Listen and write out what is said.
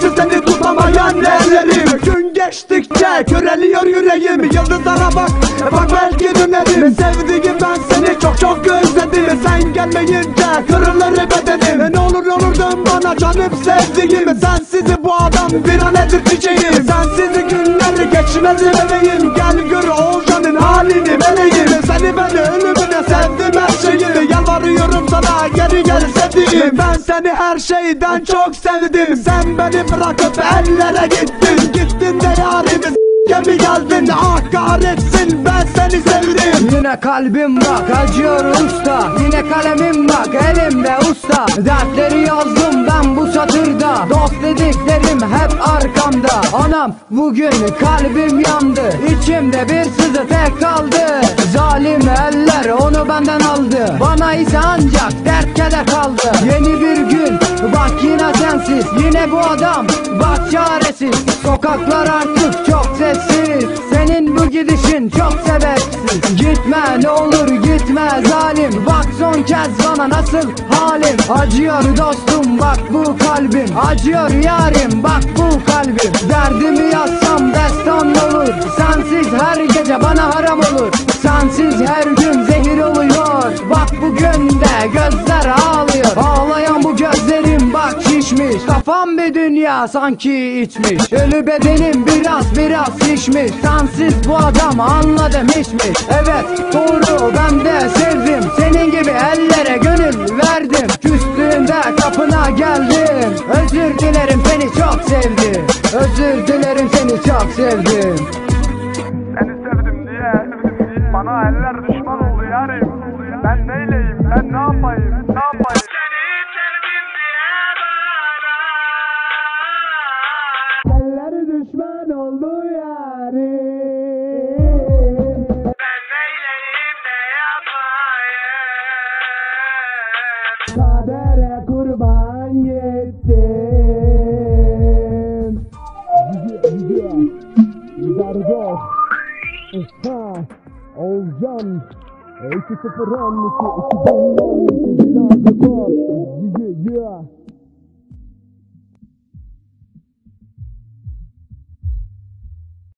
sensiz seni tutamayan ellerim Gün geçtikçe köreliyor yüreğim. Yıldızlara bak bak belki dönerim Sevdiğim ben seni çok çok özledim. Sen gelmeyince kırılır bedenim. Ne olur olurdun bana canım sevdiğim. Sensiz bu adam bir an nedir çiçeğim Sensiz günleri geçmez bebeğim Geri gel sevdiğim Ben seni her şeyden çok sevdim. Sen beni bırakıp ellere gittin. Gittin de yarimi Gemi geldin? Ah kahretsin ben seni sevdim. Yine kalbim bak acıyor usta. Yine kalemim bak elimde usta. Dertleri yazdım ben bu satırda. Dost dediklerim hep arkamda. Anam bugün kalbim yandı. İçimde bir sızı tek kaldı Zalim eller onu benden aldı. Bana ise ancak dert keder kaldı. Yeni bir gün bak yine sensiz. Yine bu adam bak çaresiz. Sokaklar artık çok sessiz. Senin bu gidişin çok sebepsiz Gitme ne olur gitme zalim. Bak son kez bana nasıl halim. Acıyor dostum bak bu kalbim. Acıyor yarim bak bu kalbim. Derdimi yazsam destan olur. Sensiz her gece bana haram olur Sensiz her gün zehir oluyor. Bak bugün de gözler ağlıyor. Ağlayan bu gözlerim bak şişmiş. Kafam bir dünya sanki içmiş. Ölü bedenim biraz biraz şişmiş. Sensiz bu adam anla demişmiş. Evet doğru ben de sevdim. Senin gibi ellere gönül verdim. Küstüğünde kapına geldim. Özür dilerim seni çok sevdim. Özür dilerim seni çok sevdim Bana eller düşman oldu yarim. Ben neyleyim? Ben ne yapayım? Ne yapayım? Eller düşman oldu yarim. Ben neyleyim? Ne yapayım? Kadere kurban gittim Олжан, эти сапоранники, эти болванники, я за вас, е-е-е.